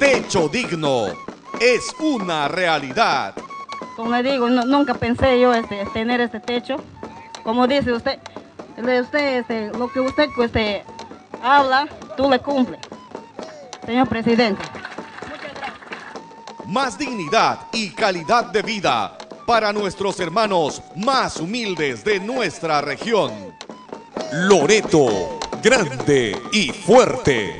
Techo digno es una realidad. Como le digo, no- nunca pensé yo este, tener este techo. Como dice usted, usted este, lo que usted este, habla, tú le cumples. Señor presidente. Más dignidad y calidad de vida para nuestros hermanos más humildes de nuestra región. Loreto, grande y fuerte.